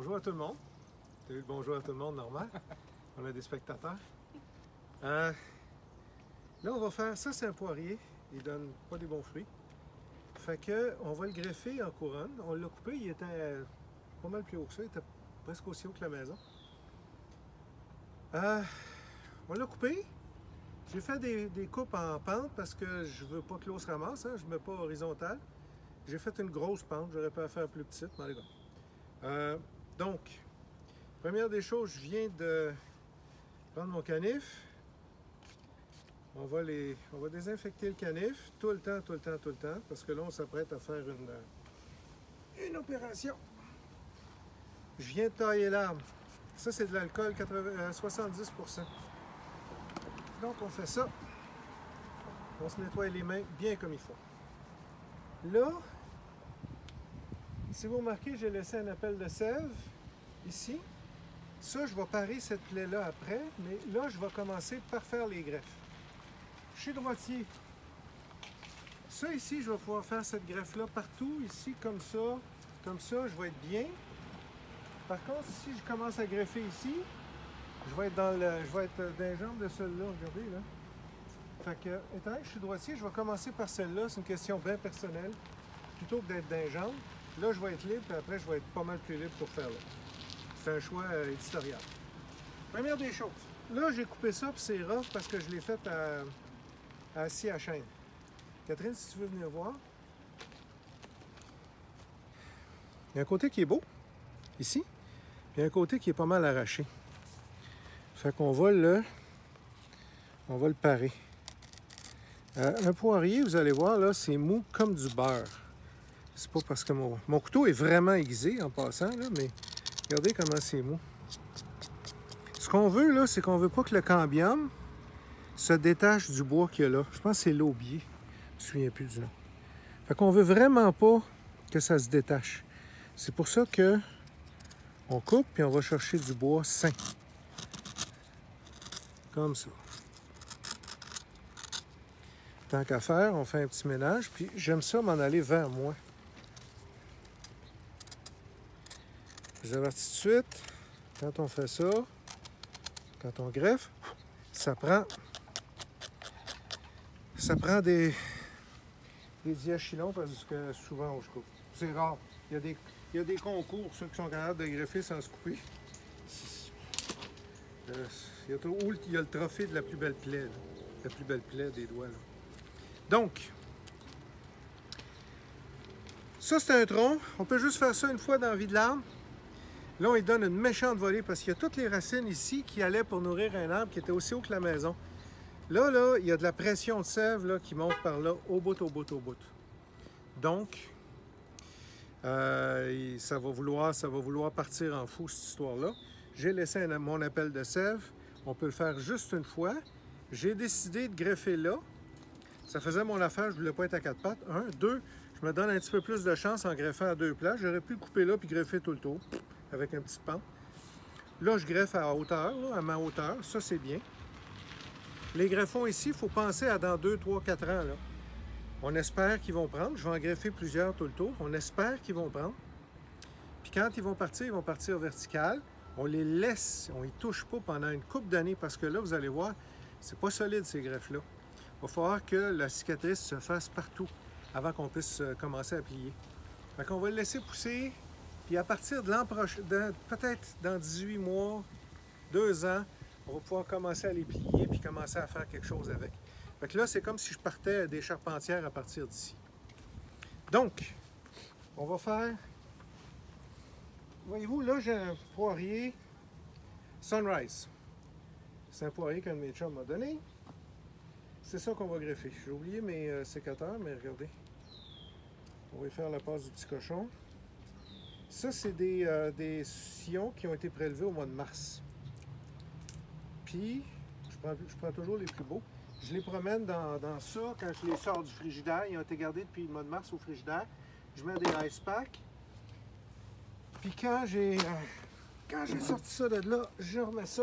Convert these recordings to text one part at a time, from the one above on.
Bonjour à tout le monde. Eu le bonjour à tout le monde normal? On a des spectateurs. Euh, là, on va faire. Ça, c'est un poirier. Il donne pas des bons fruits. Fait que on va le greffer en couronne. On l'a coupé, il était pas mal plus haut que ça. Il était presque aussi haut que la maison. Euh, on l'a coupé. J'ai fait des, des coupes en pente parce que je veux pas que l'eau se ramasse. hein. Je ne mets pas horizontal. J'ai fait une grosse pente. J'aurais pu la faire plus petite, mais go. Euh, donc, première des choses, je viens de prendre mon canif. On va, les, désinfecter le canif tout le temps, tout le temps, tout le temps, parce que là, on s'apprête à faire une, opération. Je viens de tailler l'arbre. Ça, c'est de l'alcool 80 euh, 70% Donc, on fait ça. On se nettoie les mains bien comme il faut. Là, si vous remarquez, j'ai laissé un appel de sève ici. Ça, je vais parer cette plaie-là après, mais là, je vais commencer par faire les greffes. Je suis droitier. Ça ici, je vais pouvoir faire cette greffe-là partout, ici, comme ça, comme ça, je vais être bien. Par contre, si je commence à greffer ici, je vais être dans le, je vais être dans de celle-là, regardez là. Fait que, étant donné que je suis droitier, je vais commencer par celle-là, c'est une question bien personnelle, plutôt que d'être dans. Là, je vais être libre, puis après, je vais être pas mal plus libre pour faire là. C'est un choix euh, éditorial. Première des choses. Là, j'ai coupé ça, puis c'est rough parce que je l'ai fait à, à à chaîne. Catherine, si tu veux venir voir. Il y a un côté qui est beau, ici, puis il y a un côté qui est pas mal arraché. Fait qu'on va le, on va le parer. Euh, un poirier, vous allez voir, là, c'est mou comme du beurre. C'est pas parce que mon, mon couteau est vraiment aiguisé en passant, là, mais regardez comment c'est mou. Ce qu'on veut, là, c'est qu'on veut pas que le cambium se détache du bois qu'il y a là. Je pense que c'est l'aubier. Je me souviens plus du nom. Fait qu'on veut vraiment pas que ça se détache. C'est pour ça que on coupe puis on va chercher du bois sain. Comme ça. Tant qu'à faire, on fait un petit ménage, puis j'aime ça m'en aller vers moi. Vous avertis de suite, quand on fait ça, quand on greffe, ça prend ça prend des des diachylons parce que souvent on se coupe. C'est rare. Il y, a des, il y a des concours, ceux qui sont capables de greffer sans se couper. Euh, Il y, a, il y a le trophée de la plus belle plaie, la plus belle plaie des doigts. là. Donc, ça c'est un tronc. On peut juste faire ça une fois dans la vie de l'arbre. Là, on donne une méchante volée parce qu'il y a toutes les racines ici qui allaient pour nourrir un arbre qui était aussi haut que la maison. Là, là, il y a de la pression de sève là, qui monte par là, au bout, au bout, au bout. Donc, euh, ça, va vouloir, partir en fou, cette histoire-là. J'ai laissé mon appel de sève. On peut le faire juste une fois. J'ai décidé de greffer là. Ça faisait mon affaire, je ne voulais pas être à quatre pattes. Un. Deux, je me donne un petit peu plus de chance en greffant à deux places. J'aurais pu le couper là puis greffer tout le tour avec un petit pan. Là, je greffe à hauteur, à ma hauteur. Ça, c'est bien. Les greffons ici, il faut penser à dans 2, 3, 4 ans. On espère qu'ils vont prendre. Je vais en greffer plusieurs tout le tour. On espère qu'ils vont prendre. Puis quand ils vont partir, ils vont partir vertical. On les laisse, on y touche pas pendant une couple d'années parce que là, vous allez voir, c'est pas solide ces greffes-là. Il va falloir que la cicatrice se fasse partout avant qu'on puisse euh, commencer à plier. Fait qu'on va le laisser pousser. Puis à partir de l'an prochain, peut-être dans 18 mois, 2 ans, on va pouvoir commencer à les plier puis commencer à faire quelque chose avec. Fait que là, c'est comme si je partais des charpentières à partir d'ici. Donc, on va faire. Voyez-vous, là, j'ai un poirier Sunrise. C'est un poirier qu'un de mes chums m'a donné. C'est ça qu'on va greffer. J'ai oublié mes euh, sécateurs, mais regardez. On va y faire la passe du petit cochon. Ça, c'est des, euh, sillons qui ont été prélevés au mois de mars. Puis, je prends, toujours les plus beaux. Je les promène dans, dans ça quand je les sors du frigidaire. Ils ont été gardés depuis le mois de mars au frigidaire. Je mets des ice packs. Puis quand j'ai euh, quand j'ai sorti ça de là, je remets ça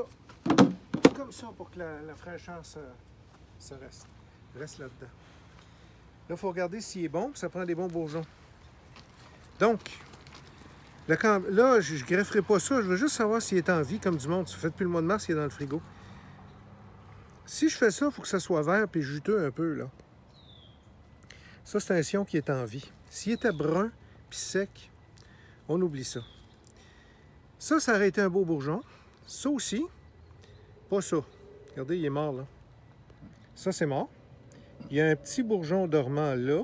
comme ça pour que la, fraîcheur se, reste, reste là-dedans. Là, il faut regarder s'il est bon, ça prend des bons bourgeons. Donc, là, je ne grefferai pas ça. Je veux juste savoir s'il est en vie comme du monde. Ça fait depuis le mois de mars, il est dans le frigo. Si je fais ça, il faut que ça soit vert et juteux un peu. là. Ça, c'est un sion qui est en vie. S'il était brun puis sec, on oublie ça. Ça, ça aurait été un beau bourgeon. Ça aussi, pas ça. Regardez, il est mort là. Ça, c'est mort. Il y a un petit bourgeon dormant là,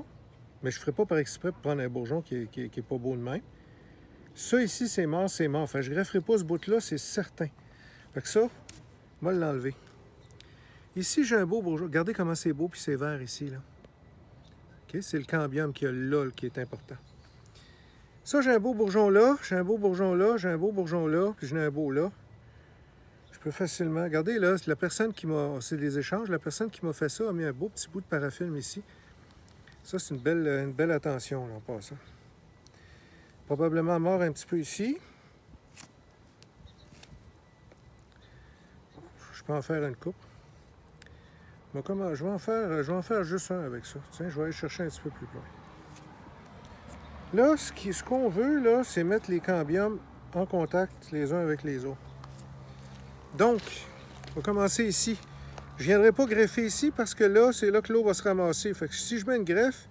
mais je ne ferai pas par exprès pour prendre un bourgeon qui n'est pas beau de même. Ça ici, c'est mort, c'est mort. Enfin, je ne grefferai pas ce bout-là, c'est certain. Fait que ça, moi l'enlever. Ici, j'ai un beau bourgeon. Regardez comment c'est beau, puis c'est vert ici. là. C'est le cambium qui a là qui est important. Ça, j'ai un beau bourgeon là, j'ai un beau bourgeon là, j'ai un beau bourgeon là, puis j'en ai un beau là. Je peux facilement... Regardez, là, la personne qui m'a... C'est des échanges. La personne qui m'a fait ça a mis un beau petit bout de paraffilm ici. Ça, c'est une belle, une belle attention, là, en passant. Probablement mort un petit peu ici. Je peux en faire une coupe. Comment, je, vais en faire, je vais en faire juste un avec ça. Tiens, je vais aller chercher un petit peu plus loin. Là, ce qu'on veut, là, c'est mettre les cambiums en contact les uns avec les autres. Donc, on va commencer ici. Je ne viendrai pas greffer ici parce que là, c'est là que l'eau va se ramasser. Fait que si je mets une greffe,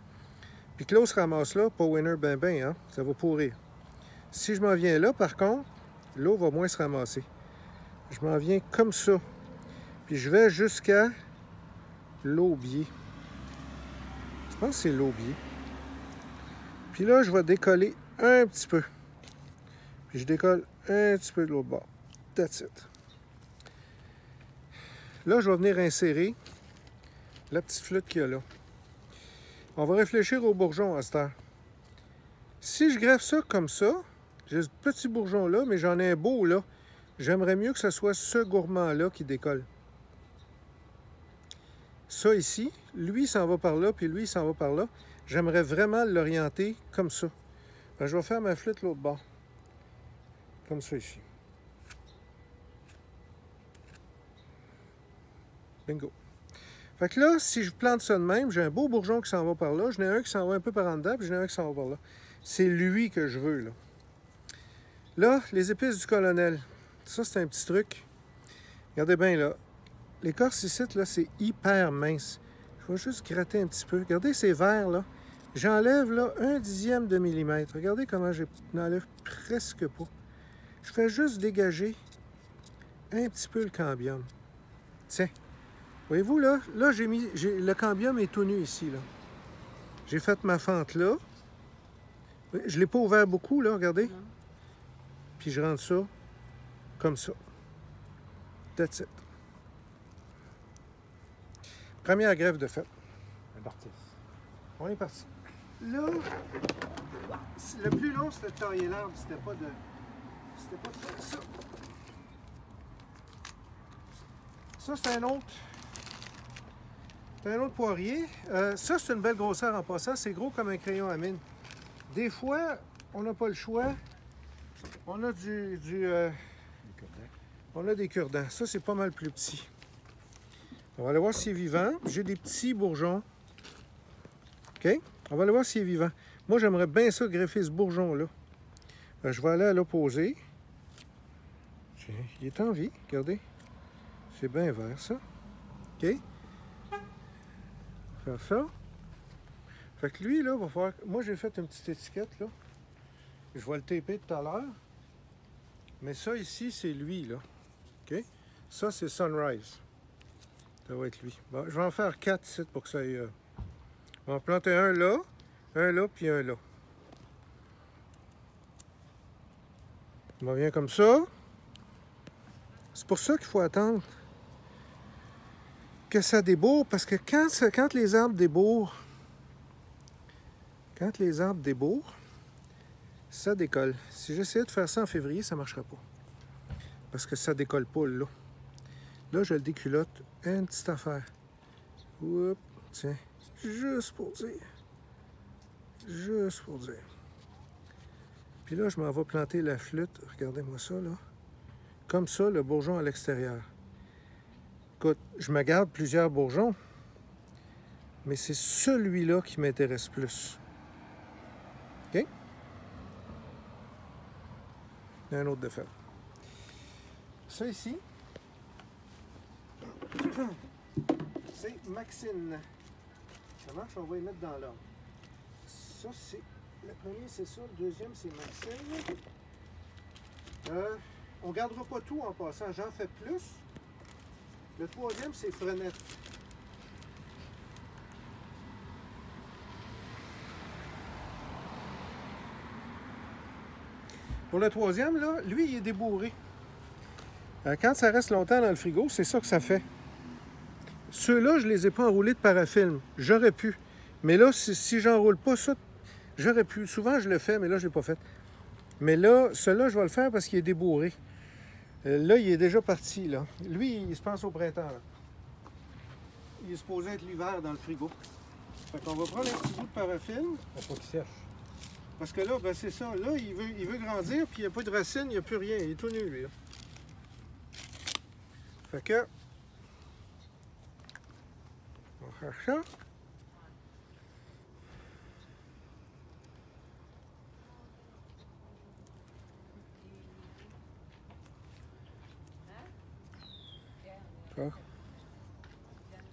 puis que l'eau se ramasse là, pas winner ben ben, hein, ça va pourrir. Si je m'en viens là, par contre, l'eau va moins se ramasser. Je m'en viens comme ça. Puis je vais jusqu'à l'aubier. Je pense que c'est l'aubier. Puis là, je vais décoller un petit peu. Puis je décolle un petit peu de l'autre bord. That's it. Là, je vais venir insérer la petite flûte qu'il y a là. On va réfléchir au bourgeon à cette heure. Si je greffe ça comme ça, j'ai ce petit bourgeon là, mais j'en ai un beau là. J'aimerais mieux que ce soit ce gourmand-là qui décolle. Ça ici, lui s'en va par là, puis lui s'en va par là. J'aimerais vraiment l'orienter comme ça. je vais faire ma flûte l'autre bord. Comme ça ici. Bingo. Fait que là, si je plante ça de même, j'ai un beau bourgeon qui s'en va par là, j'en ai un qui s'en va un peu par en dedans, puis j'en ai un qui s'en va par là. C'est lui que je veux, là. Là, les épices du colonel. Ça, c'est un petit truc. Regardez bien, là. L'écorce ici, là, c'est hyper mince. Je vais juste gratter un petit peu. Regardez ces verts, là. J'enlève, là, un dixième de millimètre. Regardez comment je n'enlève presque pas. Je fais juste dégager un petit peu le cambium. Tiens. Voyez-vous, là, là j'ai mis, le cambium est tout nu ici, là. J'ai fait ma fente là. Je ne l'ai pas ouvert beaucoup, là, regardez. Puis je rentre ça comme ça. That's it. Première grève de fête. On est parti. Là, le plus long, c'était de tailler l'arbre, c'était pas de. C'était pas de faire ça. Ça, c'est un autre. Un autre poirier. Euh, ça, c'est une belle grosseur en passant. C'est gros comme un crayon à mine. Des fois, on n'a pas le choix. On a du. du euh, on a des cure-dents. Ça, c'est pas mal plus petit. On va aller voir s'il est vivant. J'ai des petits bourgeons. OK? On va aller voir s'il est vivant. Moi, j'aimerais bien ça greffer ce bourgeon-là. Euh, je vais aller à l'opposé. Il est en vie, regardez. C'est bien vert, ça. OK? Faire ça. Fait que lui, là, va faire... Moi, j'ai fait une petite étiquette, là. Je vais le taper tout à l'heure. Mais ça, ici, c'est lui, là. OK? Ça, c'est Sunrise. Ça va être lui. Bon, je vais en faire quatre ici pour que ça aille... Euh, on va en planter un là, un là, puis un là. On bien comme ça. C'est pour ça qu'il faut attendre que ça débourre, parce que quand, quand les arbres débourrent, quand les arbres débourrent, ça décolle. Si j'essayais de faire ça en février, ça ne marcherait pas. Parce que ça décolle pas là. Là, je le déculotte. Une petite affaire. Tiens. Juste pour dire. Juste pour dire. Puis là, je m'en vais planter la flûte. Regardez-moi ça, là. Comme ça, le bourgeon à l'extérieur. Je me garde plusieurs bourgeons, mais c'est celui-là qui m'intéresse plus. OK? Il y a un autre défaut. Ça ici, c'est Maxine. Ça marche, on va les mettre dans l'ordre. Ça, c'est. Le premier, c'est ça. Le deuxième, c'est Maxine. Euh, on ne gardera pas tout en passant. J'en fais plus. Le troisième, c'est Frenette. Pour le troisième, là, lui, il est débourré. Euh, quand ça reste longtemps dans le frigo, c'est ça que ça fait. Ceux-là, je ne les ai pas enroulés de parafilm. J'aurais pu. Mais là, si, j'enroule pas ça, j'aurais pu. Souvent, je le fais, mais là, je ne l'ai pas fait. Mais là, celui-là, je vais le faire parce qu'il est débourré. Euh, là, il est déjà parti, là. Lui, il se pense au printemps, là. Il est supposé être l'hiver dans le frigo. Fait qu'on va prendre un petit bout de. Il faut qu'il sèche. Parce que là, ben, c'est ça. Là, il veut, il veut grandir, puis il n'y a pas de racines, il n'y a plus rien. Il est tout nu, lui. là. Fait que. On va faire ça.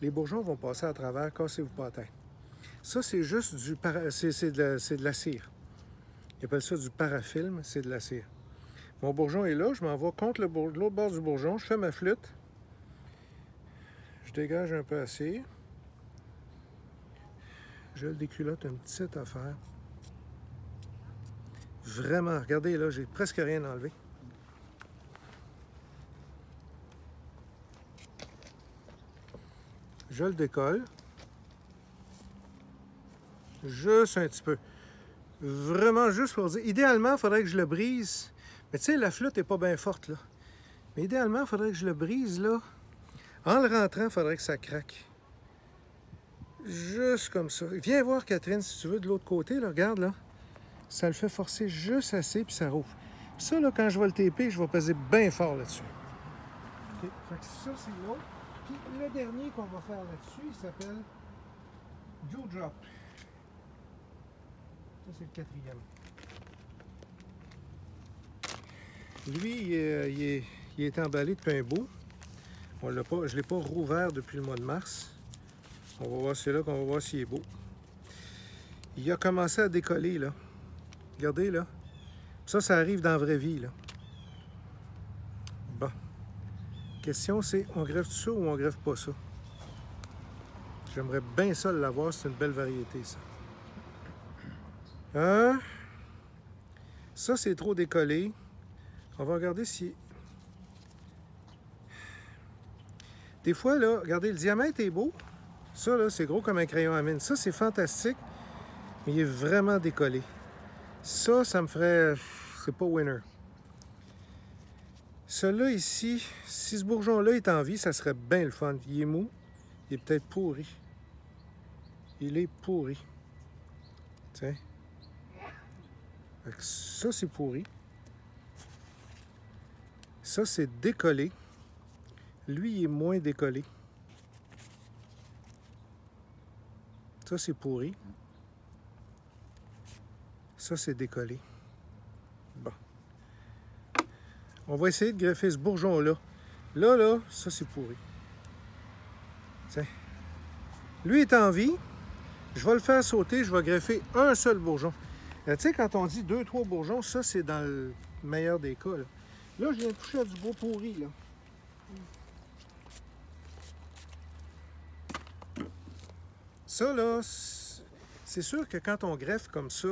Les bourgeons vont passer à travers, cassez-vous pas la. Ça, c'est juste du para... c'est, de, la- cire. Ils appellent ça du parafilm, c'est de la cire. Mon bourgeon est là, je m'en contre l'autre bord du bourgeon, je fais ma flûte. Je dégage un peu cire. Je le déculotte une petite affaire. Vraiment, regardez là, j'ai presque rien enlevé. Je le décolle. Juste un petit peu. Vraiment juste pour dire. Idéalement, il faudrait que je le brise. Mais tu sais, la flûte n'est pas bien forte, là. Mais idéalement, il faudrait que je le brise, là. En le rentrant, il faudrait que ça craque. Juste comme ça. Viens voir, Catherine, si tu veux, de l'autre côté. Regarde, là. Ça le fait forcer juste assez, puis ça rouvre. Puis ça, là, quand je vais le taper, je vais peser bien fort là-dessus. Ça, c'est. Le dernier qu'on va faire là-dessus, il s'appelle Joe Drop. Ça, c'est le quatrième. Lui, il est, emballé depuis un pas, je ne l'ai pas rouvert depuis le mois de mars. On va voir, c'est là qu'on va voir s'il est beau. Il a commencé à décoller, là. Regardez, là. Ça, ça arrive dans la vraie vie, là. Bon. Question, c'est on greffe ça ou on greffe pas ça? J'aimerais bien ça l'avoir, c'est une belle variété, ça. Hein? Ça, c'est trop décollé. On va regarder si... Des fois, là, regardez, le diamètre est beau. Ça, là, c'est gros comme un crayon à mine. Ça, c'est fantastique, mais il est vraiment décollé. Ça, ça me ferait... C'est pas winner. Celui-là ici, si ce bourgeon-là est en vie, ça serait bien le fun. Il est mou. Il est peut-être pourri. Il est pourri. Tiens. Ça, c'est pourri. Ça, c'est décollé. Lui, il est moins décollé. Ça, c'est pourri. Ça, c'est décollé. Bon. On va essayer de greffer ce bourgeon-là. Là, là, ça, c'est pourri. Tiens. Lui est en vie. Je vais le faire sauter. Je vais greffer un seul bourgeon. Euh, tu sais, quand on dit deux, trois bourgeons, ça, c'est dans le meilleur des cas. Là, je viens de toucher à du beau pourri, là. Ça, là, c'est- c'est sûr que quand on greffe comme ça,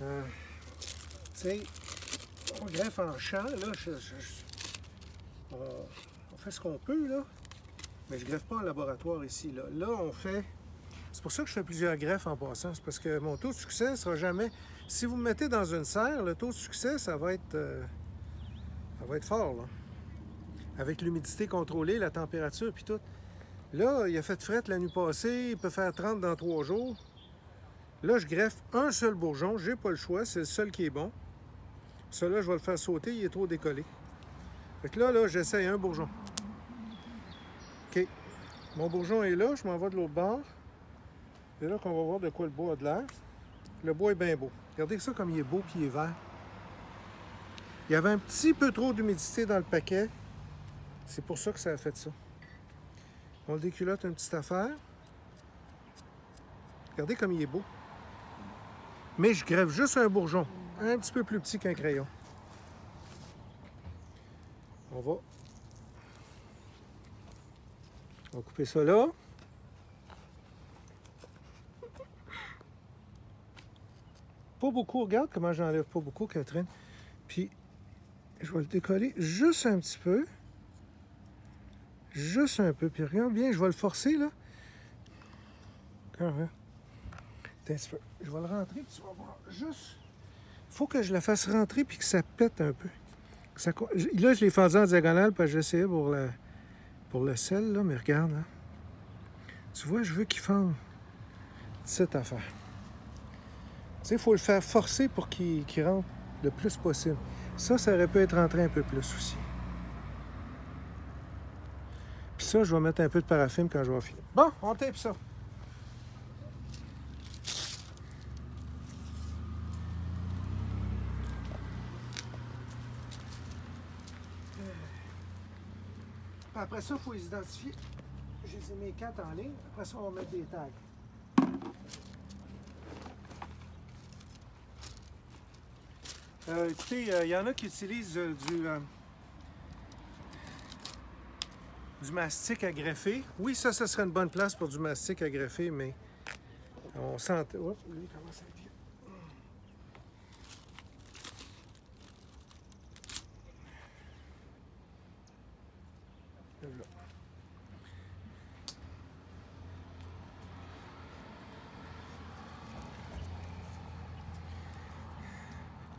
euh, tu sais, greffe en champ, là, on, fait ce qu'on peut, là, mais je greffe pas en laboratoire ici, là. Là, on fait... C'est pour ça que je fais plusieurs greffes en passant, c'est parce que mon taux de succès ne sera jamais... Si vous me mettez dans une serre, le taux de succès, ça va être, euh, ça va être fort, là. Avec l'humidité contrôlée, la température, puis tout. Là, il a fait fret la nuit passée, il peut faire 30 dans trois jours. Là, je greffe un seul bourgeon, j'ai pas le choix, c'est le seul qui est bon. Celui-là, je vais le faire sauter, il est trop décollé. Fait que là, là, j'essaye un bourgeon. OK. Mon bourgeon est là, je m'en vais de l'autre bord. C'est là qu'on va voir de quoi le bois a de l'air. Le bois est bien beau. Regardez ça comme il est beau puis il est vert. Il y avait un petit peu trop d'humidité dans le paquet. C'est pour ça que ça a fait ça. On le déculotte une petite affaire. Regardez comme il est beau. Mais je grève juste un bourgeon, un petit peu plus petit qu'un crayon. On va... On va couper ça là. Pas beaucoup, regarde comment j'enlève pas beaucoup, Catherine. Puis, je vais le décoller juste un petit peu. Juste un peu. Puis regarde bien, je vais le forcer, là. Petit peu. Je vais le rentrer, puis tu vas voir. Juste. Faut que je la fasse rentrer, puis que ça pète un peu. Là, je l'ai fait en diagonale, parce que j'essayais pour pour le sel, là. Mais regarde, là. Tu vois, je veux qu'il fende cette affaire. Tu sais, il faut le faire forcer pour qu'il rentre le plus possible. Ça, ça aurait pu être rentré un peu plus aussi. Puis ça, je vais mettre un peu de paraffine quand je vais finir. Bon, on tape ça. Après ça, il faut les identifier. J'ai mes quatre en ligne. Après ça, on va mettre des tags. Euh, écoutez, il euh, y en a qui utilisent euh, du, du mastic à greffer. Oui, ça, ça serait une bonne place pour du mastic à greffer, mais on sent... Oh, lui,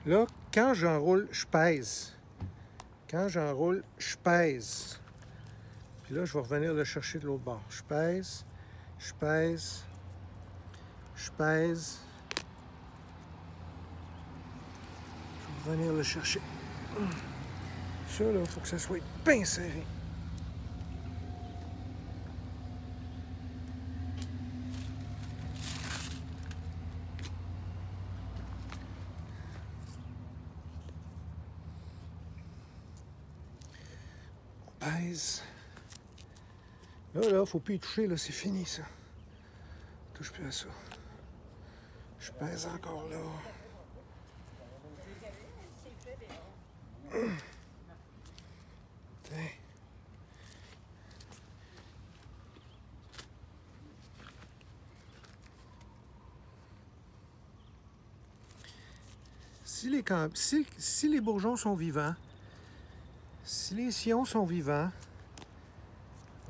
Là, quand j'enroule, je pèse. Quand j'enroule, je pèse. Puis là, je vais revenir le chercher de l'autre bord. Je pèse, je pèse, je pèse. Je vais revenir le chercher. Ça, là, il faut que ça soit bien serré. Là, là, faut plus y toucher, là, c'est fini, ça. touche plus à ça. Je pèse encore là. Si les, si, si les bourgeons sont vivants, si les sillons sont vivants,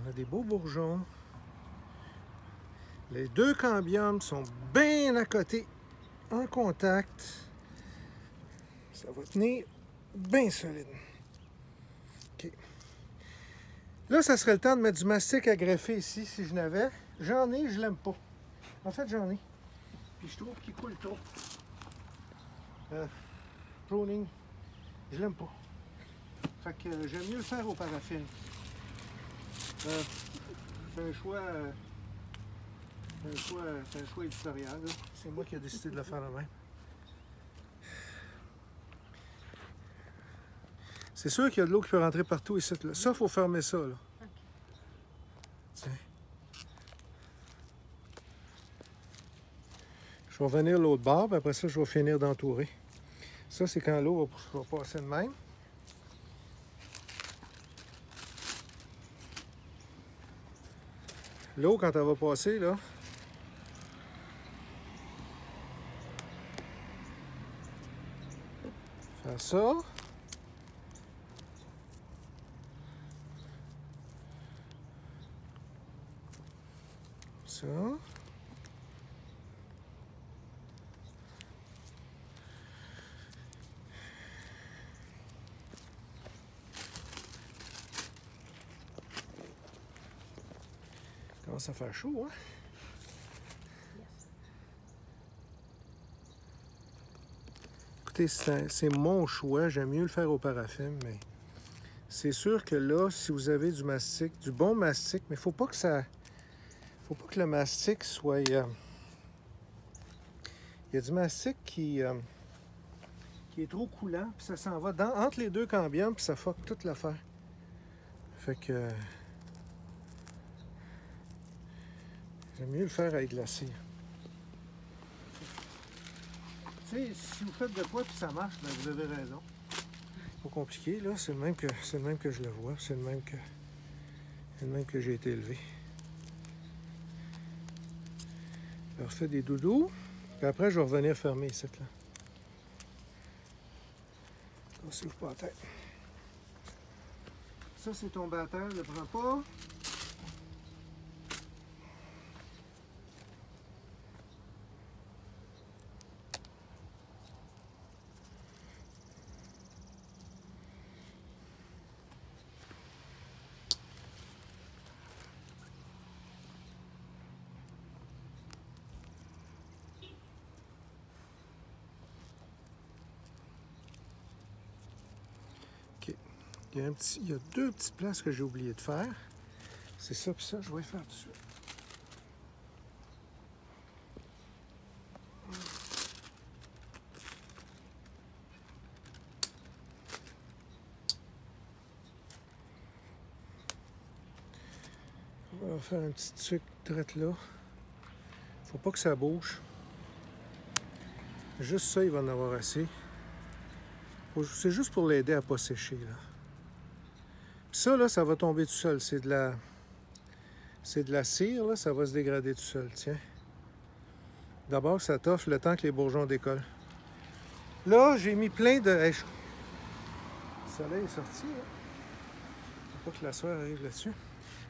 a des beaux bourgeons. Les deux cambiums sont bien à côté, en contact. Ça va tenir bien solide. OK. Là, ça serait le temps de mettre du mastic à greffer ici, si je n'avais. J'en ai, je l'aime pas. En fait, j'en ai. Puis je trouve qu'il coule trop. Euh, pruning, je l'aime pas. Fait que euh, j'aime mieux le faire au paraffine. Euh, c'est un choix. Euh, un choix, un choix éditorial. C'est moi qui ai décidé de le faire la même. C'est sûr qu'il y a de l'eau qui peut rentrer partout ici. Là. Ça, il faut fermer ça. Là. Tiens. Je vais venir l'autre bord, puis après ça, je vais finir d'entourer. Ça, c'est quand l'eau va, va passer de même. L'eau, quand elle va passer, là, faire ça. Ça. Commence à faire chaud, hein? Écoutez, c'est mon choix. J'aime mieux le faire au paraffin, mais c'est sûr que là, si vous avez du mastic, du bon mastic, mais faut pas que ça... faut pas que le mastic soit... Euh, il y a du mastic qui, euh, qui est trop coulant, puis ça s'en va dans, entre les deux cambiums, puis ça fuck toute l'affaire. Fait que. J'aime mieux le faire avec de la cire. Tu sais, si vous faites de quoi puis ça marche, ben vous avez raison. Pas compliqué, là. C'est le même que c'est le même que je le vois. C'est le même que. Le même que j'ai été élevé. Je fais des doudous. Puis après, je vais revenir fermer cette là. On s'ouvre pas la tête. Ça, c'est ton batteur, ne prends pas. Il y, a deux petites places que j'ai oublié de faire. C'est ça, puis ça, je vais faire tout de suite. On va faire un petit truc direct là. Faut pas que ça bouge. Juste ça, il va en avoir assez. C'est juste pour l'aider à pas sécher là. Ça, là, ça va tomber tout seul. C'est de la. C'est de la cire, là, ça va se dégrader tout seul, tiens. D'abord, ça t'offre le temps que les bourgeons décollent. Là, j'ai mis plein de. Hey, je- Le soleil est sorti, hein? Faut pas que la soeur arrive là-dessus.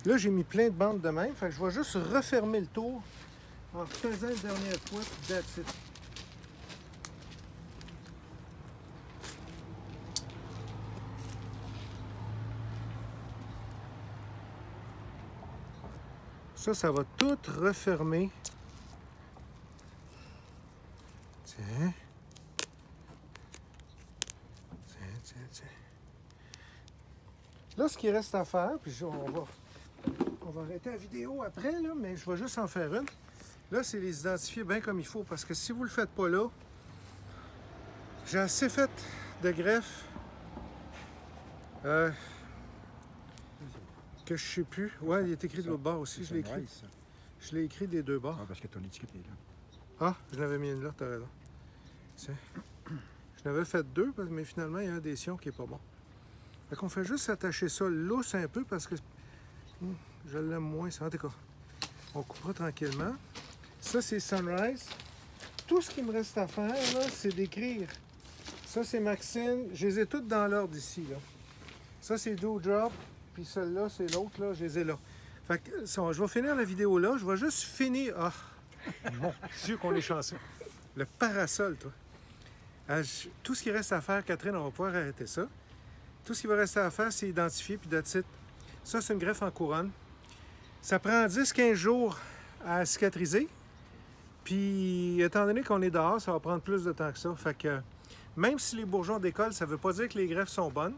Là, j'ai mis plein de bandes de même. Fait que je vais juste refermer le tour en faisant une dernière fois, puis that's. Ça, ça va tout refermer. Tiens. Tiens, tiens. Là, ce qui reste à faire, puis on va, on va arrêter la vidéo après, là, mais je vais juste en faire une. Là, c'est les identifier bien comme il faut, parce que si vous le faites pas là, j'ai assez fait de greffe euh, que je sais plus. Ouais, il est écrit de l'autre bord aussi, je l'ai écrit. Je l'ai écrit des deux bords. Ah, parce que ton étiquette est là. Ah, je l'avais mis une là, t'as raison. Tiens. Je n'avais fait deux, mais finalement, il y a un des sions qui est pas bon. Fait qu'on fait juste attacher ça lousse un peu parce que hum, je l'aime moins. ça. En tout cas, on coupera tranquillement. Ça, c'est Sunrise. Tout ce qui me reste à faire, là, c'est d'écrire. Ça, c'est Maxine. Je les ai toutes dans l'ordre ici, là. Ça, c'est Dewdrop. Puis celle-là, c'est l'autre, là. Je les ai là. Fait que, ça, je vais finir la vidéo là. Je vais juste finir. Ah! Mon Dieu, qu'on est chanceux. Le parasol, toi. Ah, je- Tout ce qui reste à faire, Catherine, on va pouvoir arrêter ça. Tout ce qui va rester à faire, c'est identifier puis it. Ça, c'est une greffe en couronne. Ça prend 10-15 jours à cicatriser. Puis, étant donné qu'on est dehors, ça va prendre plus de temps que ça. Fait que, même si les bourgeons décollent, ça ne veut pas dire que les greffes sont bonnes.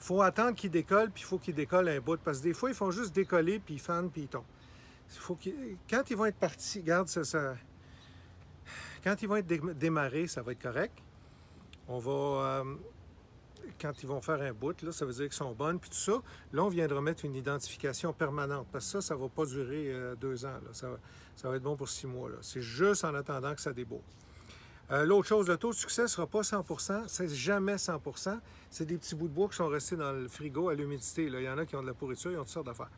Il faut attendre qu'ils décollent, puis il faut qu'ils décollent un bout. Parce que des fois, ils font juste décoller, puis ils fanent, puis ils tombent. Faut Quand ils vont être partis, regarde, ça, ça- quand ils vont être dé- démarrés, ça va être correct. On va. euh, Quand ils vont faire un bout, là, ça veut dire qu'ils sont bonnes, puis tout ça. Là, on viendra mettre une identification permanente. Parce que ça, ça ne va pas durer euh, deux ans. là. Ça, va- être bon pour six mois. C'est juste en attendant que ça déboule. Euh, L'autre chose, le taux de succès ne sera pas 100% c'est jamais 100% C'est des petits bouts de bois qui sont restés dans le frigo à l'humidité. Il y en a qui ont de la pourriture, ils ont toutes sortes d'affaires.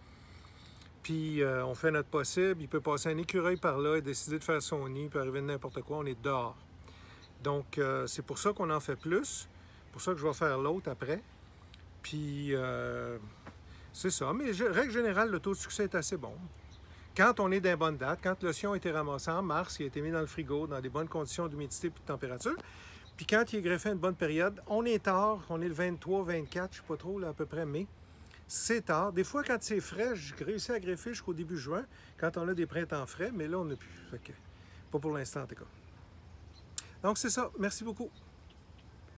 Puis euh, on fait notre possible. Il peut passer un écureuil par là et décider de faire son nid, il peut arriver de n'importe quoi. On est dehors. Donc euh, c'est pour ça qu'on en fait plus. Pour ça que je vais faire l'autre après. Puis c'est ça. Mais règle générale, le taux de succès est assez bon. Quand on est dans bonne date, quand le sion a été ramassé en mars, il a été mis dans le frigo dans des bonnes conditions d'humidité et de température, puis quand il est greffé à une bonne période, on est tard, on est le 23, 24, je sais pas trop, là, à peu près mai. C'est tard. Des fois, quand c'est frais, j'ai réussi à greffer jusqu'au début juin, quand on a des printemps frais, mais là, on n'a plus. Fait pas pour l'instant, en tout cas. Donc, c'est ça. Merci beaucoup.